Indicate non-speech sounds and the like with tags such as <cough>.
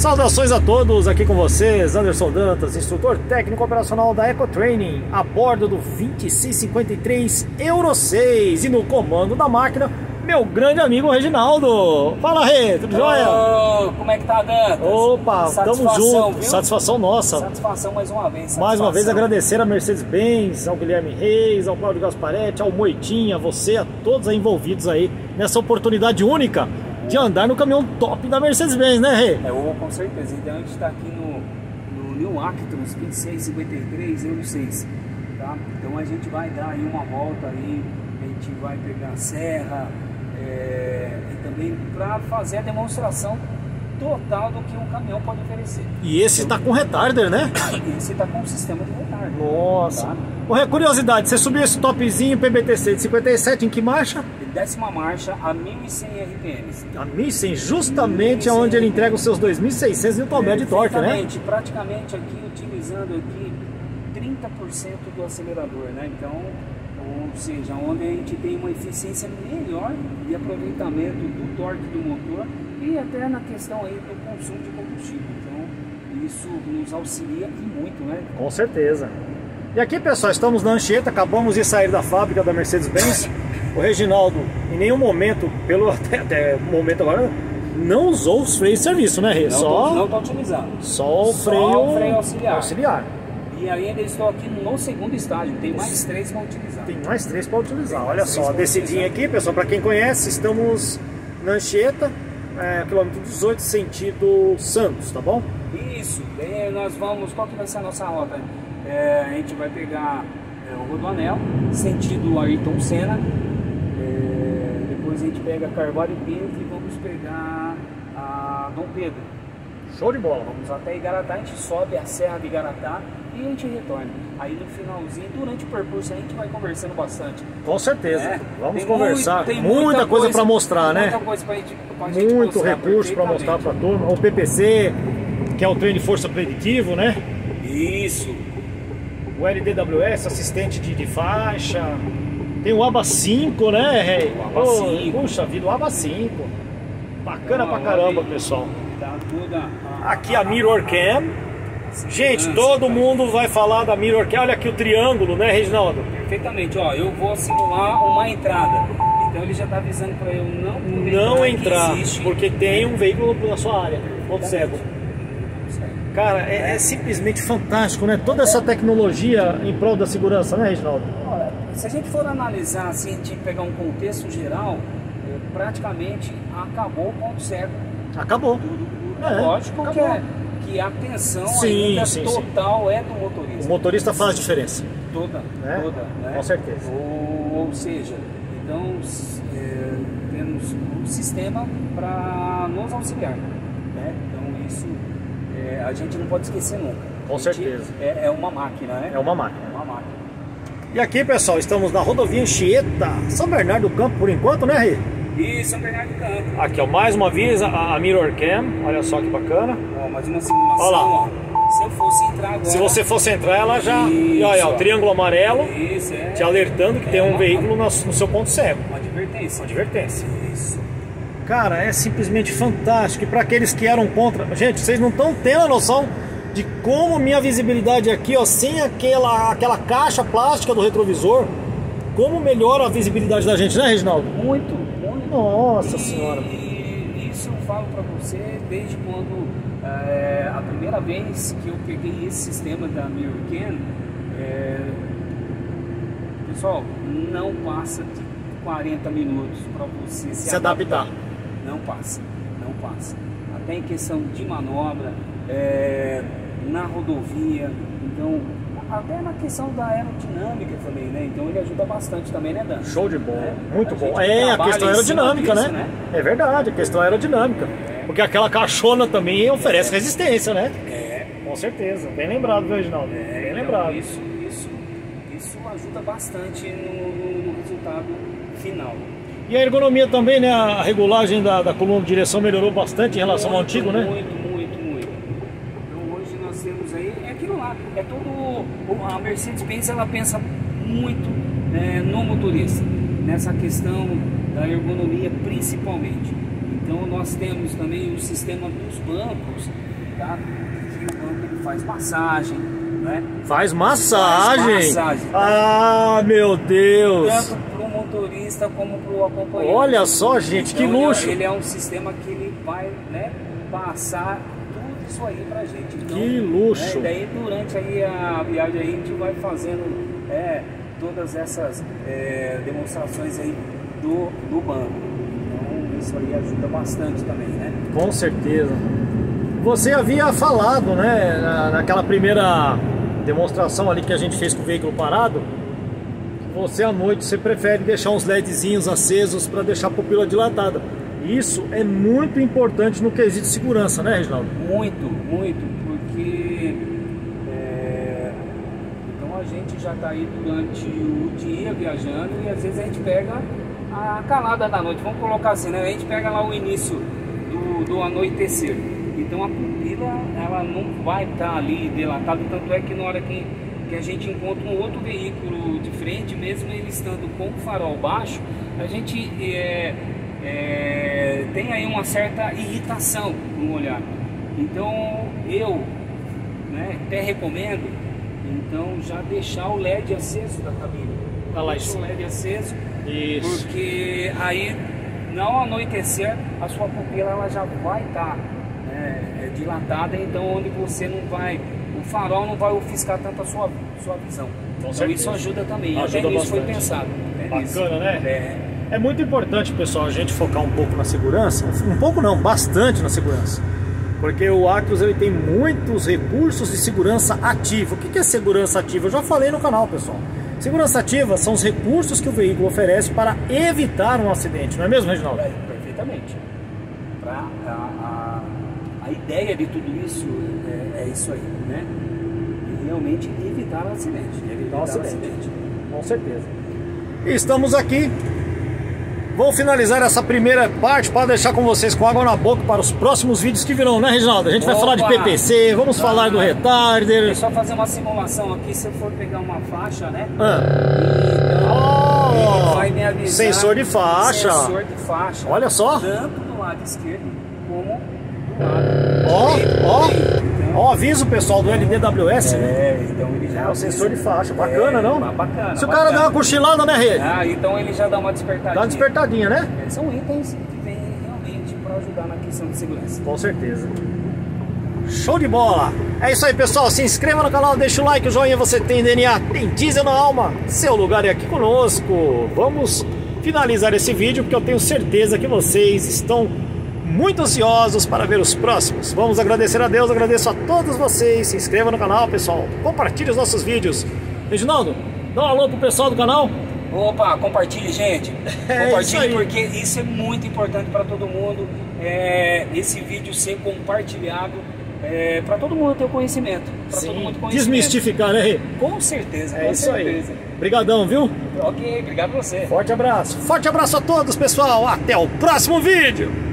Saudações a todos, aqui com vocês, Anderson Dantas, instrutor técnico operacional da Eco Training, a bordo do 2653 Euro 6 e no comando da máquina, meu grande amigo Reginaldo. Fala, Rê, tudo jóia? Ô, como é que tá, Dantas? Opa, tamo junto, viu? satisfação nossa. Satisfação mais uma vez. Mais uma vez satisfação. agradecer a Mercedes-Benz, ao Guilherme Reis, ao Claudio Gasparetti, ao Moitinha, a você, a todos aí envolvidos aí nessa oportunidade única de andar no caminhão top da Mercedes-Benz, né, Rê? É, ô, com certeza. Então a gente tá aqui no, no New Actros 2653 Euro 6. Tá? Então a gente vai dar aí uma volta aí, a gente vai pegar a serra é, e também para fazer a demonstração total do que um caminhão pode oferecer. E esse tá com retarder, né? Aí esse tá com um sistema de retardo. Nossa. Tá? Ô, curiosidade, você subiu esse topzinho PBTC de 57 em que marcha? Décima marcha a 1100 RPMs. A 1100, justamente onde ele entrega os seus 2.600 Nm de torque, né? Praticamente aqui utilizando aqui 30% do acelerador, né? Então, ou seja, onde a gente tem uma eficiência melhor de aproveitamento do torque do motor e até na questão aí do consumo de combustível. Então, isso nos auxilia e muito, né? Com certeza. E aqui, pessoal, estamos na Anchieta, acabamos de sair da fábrica da Mercedes-Benz. O Reginaldo, em nenhum momento, pelo <laughs> até, até o momento agora, não usou os freios de serviço, né, Rê? Não, Só, tô, não tô utilizando. só o Só freio, o freio auxiliar. auxiliar. E ainda estou aqui no segundo estágio, tem mais três para utilizar. Tem mais três para utilizar. Olha só, descidinha aqui, pessoal, para quem conhece, estamos na Anchieta, é, quilômetro 18, sentido Santos, tá bom? Isso, daí nós vamos, qual que vai ser a nossa rota? É, a gente vai pegar é, o Rodoanel, sentido Ayrton Senna, depois a gente pega Carvalho Pinto e vamos pegar a Dom Pedro. Show de bola. Vamos até Igaratá, a gente sobe a Serra de Igaratá e a gente retorna. Aí no finalzinho, durante o percurso, a gente vai conversando bastante. Com certeza. né? Vamos Tem conversar. muito- tem muita, coisa para mostrar, muita né? coisa pra gente, pra gente Muito mostrar recurso para mostrar para a turma. O PPC, que é o treino de força preditivo, né? Isso. O LDWS, assistente de, de faixa. Tem o ABA 5, né, Rei? O ABA Pô, 5. Puxa vida, o ABA 5. Bacana pra caramba, pessoal. Aqui a Mirror Cam. Gente, todo mundo vai falar da Mirror Cam. Olha aqui o triângulo, né, Reginaldo? Perfeitamente, ó, eu vou simular uma entrada. Então ele já está avisando para eu não Não entrar, existe- porque tem um veículo na sua área. Ponto cego. Cara, é, é simplesmente fantástico, né? Toda essa tecnologia em prol da segurança, né, Reginaldo? Se a gente for analisar assim, de pegar um contexto geral, é, praticamente acabou o ponto cego Acabou. do, do- É, lógico que, acabou. é, que a atenção Sim, ainda sim, sim. total é do O motorista. motorista faz diferença. Toda, Né? toda, né? Com certeza. Ou, ou seja, então é, temos um sistema para nos auxiliar, né? Então isso é, a gente não pode esquecer nunca. Com certeza. É, é uma máquina, né? É. É uma máquina. E aqui, pessoal, estamos na rodovia Anchieta, São Bernardo do Campo, por enquanto, né, Rê? E São Bernardo do Campo. Aqui, ó, mais uma vez a, a Mirror Cam. Olha só que bacana. Ó, mais uma simulação, Olha lá. ó. Se eu fosse entrar agora. Se você fosse entrar, ela já. E Isso, olha, ó, o triângulo amarelo Isso, é. te alertando que tem um uma- veículo no, no seu ponto cego. Uma advertência. Uma advertência. Isso. Cara, é simplesmente fantástico. E para aqueles que eram contra. Gente, vocês não estão tendo a noção de como minha visibilidade aqui, ó, sem aquela, aquela caixa plástica do retrovisor, como melhora a visibilidade da gente, né, Reginaldo? Muito, muito. Nossa E Senhora. Isso eu falo para você desde quando é, a primeira vez que eu peguei esse sistema da Mirror Can, é, pessoal, não passa de 40 minutos para você se, Se adaptar. Não passa, não passa. Até em questão de manobra, é, na rodovia, então até na questão da aerodinâmica também, né? Então ele ajuda bastante também, né, Dan? Show de bola, É, muito bom. É, a questão aerodinâmica, disso, né? É verdade, a questão aerodinâmica. Porque aquela caixona também oferece resistência, né? É, Com certeza. Bem lembrado, viu, Reginaldo? Bem então, lembrado. Isso, isso, isso ajuda bastante no, no- resultado final. E a ergonomia também, né? A regulagem da, da coluna de direção melhorou bastante em relação ao Muito, antigo, né? Muito, muito, muito. Temos aí, é aquilo lá, é todo. A Mercedes-Benz ela pensa muito né, no motorista, nessa questão da ergonomia principalmente. Então nós temos também o sistema dos bancos, tá? Que o banco ele faz massagem, né? Faz massagem? Faz massagem. Ah, meu Deus! Tanto para o motorista como para o acompanhante. Olha só, gente, que Então, luxo! Ele, ele é um sistema que ele vai, né, passar isso aí pra gente. Então, Que luxo! né, daí durante aí a viagem aí, a gente vai fazendo é, todas essas é, demonstrações aí do, do banco. Então isso aí ajuda bastante também, né? Com certeza. Você havia falado, né, na- naquela primeira demonstração ali que a gente fez com o veículo parado, você à noite você prefere deixar uns LEDzinhos acesos para deixar a pupila dilatada. Isso é muito importante no quesito de segurança, né, Reginaldo? Muito, muito, porque é, então a gente já está aí durante o dia viajando e às vezes a gente pega a calada da noite, vamos colocar assim, né? A gente pega lá o início do, do anoitecer. Então a pupila ela não vai estar ali delatada, tanto é que na hora que, que a gente encontra um outro veículo de frente, mesmo ele estando com o farol baixo, a gente é, é, tem aí uma certa irritação no olhar. Então eu né, até recomendo então já deixar o LED aceso da cabine. Tá lá Deixa o. LED aceso, Isso. porque aí não anoitecer a sua pupila ela já vai estar dilatada, então onde você não vai, o farol não vai ofuscar tanto a sua, sua visão. então certeza. isso ajuda também. Ajuda Até foi bastante. pensado. até nisso. Bacana, né? É. É muito importante, pessoal, a gente focar um pouco na segurança, um pouco não, bastante na segurança. Porque o Actros ele tem muitos recursos de segurança ativa. O que é segurança ativa? Eu já falei no canal, pessoal. Segurança ativa são os recursos que o veículo oferece para evitar um acidente, não é mesmo, Reginaldo? É, perfeitamente. Pra, a, a, a ideia de tudo isso é, é isso aí, né? E realmente evitar o acidente. Evitar o acidente. Com certeza. E estamos aqui. Vou finalizar essa primeira parte para deixar com vocês com água na boca para os próximos vídeos que virão, né, Reginaldo? A gente vai Opa! falar de PPC, vamos Ah, falar do retarder. É só fazer uma simulação aqui, se eu for pegar uma faixa, né? Ah. Então, Oh, vai me avisar. sensor de faixa. Sensor de faixa. Olha só. Tanto do lado esquerdo como Ó, ó, ó, aviso pessoal do LDWS, né? É, então ele já É o sensor de faixa, bacana, É, não? Bacana. Se o cara bacana. der uma cochilada, né, Rê? Ah, então ele já dá uma despertadinha. Dá uma despertadinha, né? É, São itens que vêm realmente para ajudar na questão de segurança. Com certeza. Show de bola! É isso aí, pessoal. Se inscreva no canal, deixa o like, o joinha. Você tem DNA, tem diesel na alma. Seu lugar é aqui conosco. Vamos finalizar esse vídeo porque eu tenho certeza que vocês estão muito ansiosos para ver os próximos. Vamos agradecer a Deus, agradeço a todos vocês. Se inscreva no canal, pessoal. Compartilhe os nossos vídeos. Reginaldo, dá um alô pro pessoal do canal. Opa, compartilhe, gente. <laughs> É compartilhe isso porque isso é muito importante para todo mundo. É, esse vídeo ser compartilhado é, para todo mundo ter o conhecimento. Para todo mundo conhecimento. Desmistificar, né? Com certeza, É com isso certeza. aí. Obrigadão, viu? Ok, obrigado a você. Forte abraço. Forte abraço a todos, pessoal. Até o próximo vídeo.